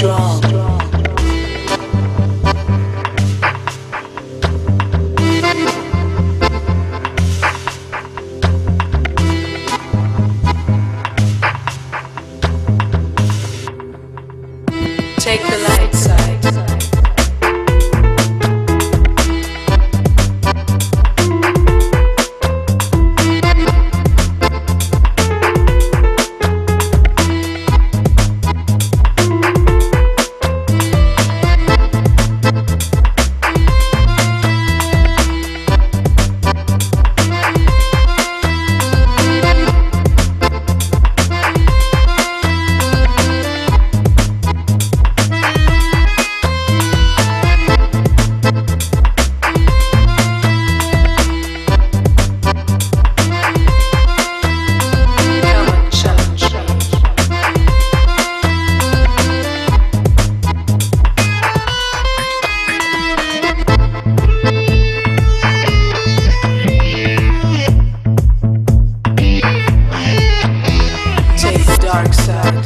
Take the lights out. dark side.